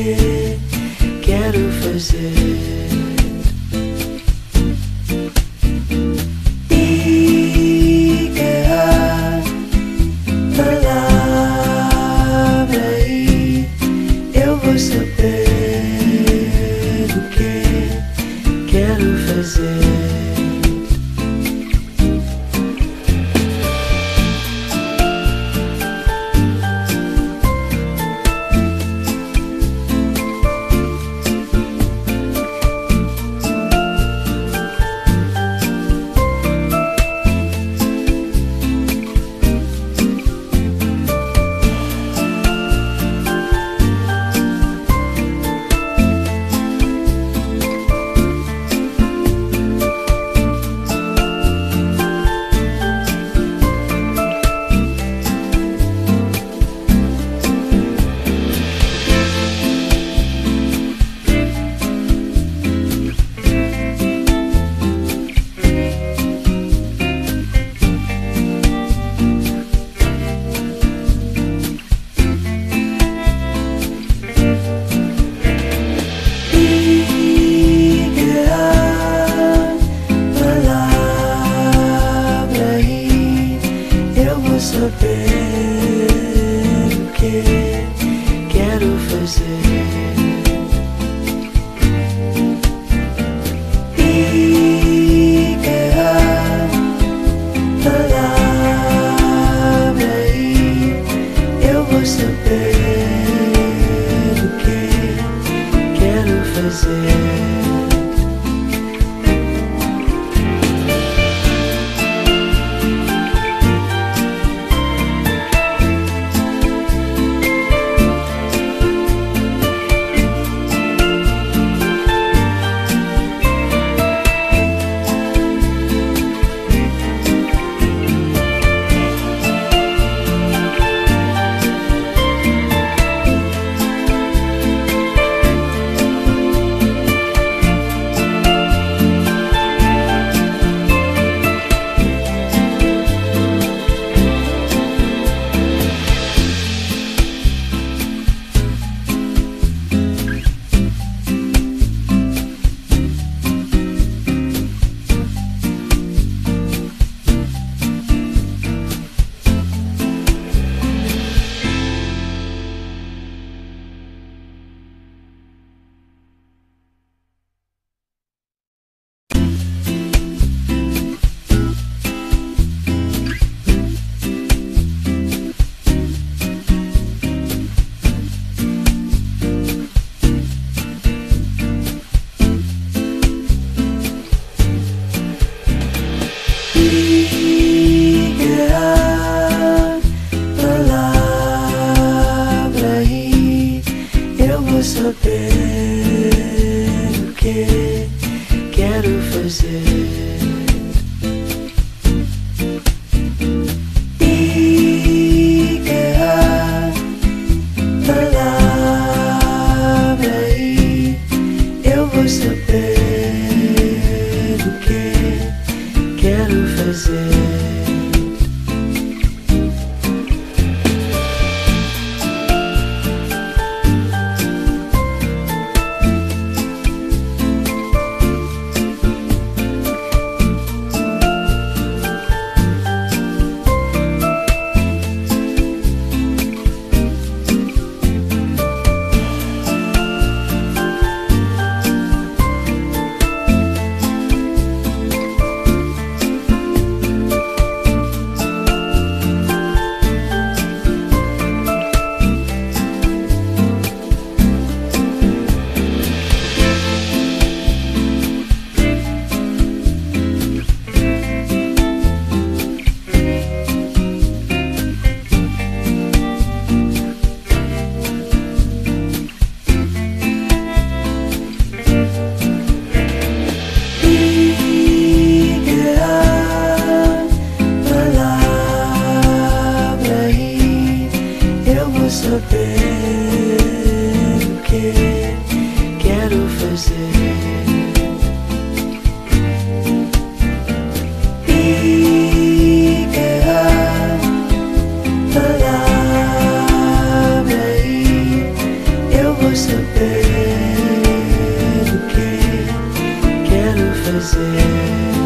fazer, quero fazer. saber o que quero fazer. você pede o que quero fazer. roses. o que quero fazer. E errar, palavra aí, eu vou saber o que quero fazer.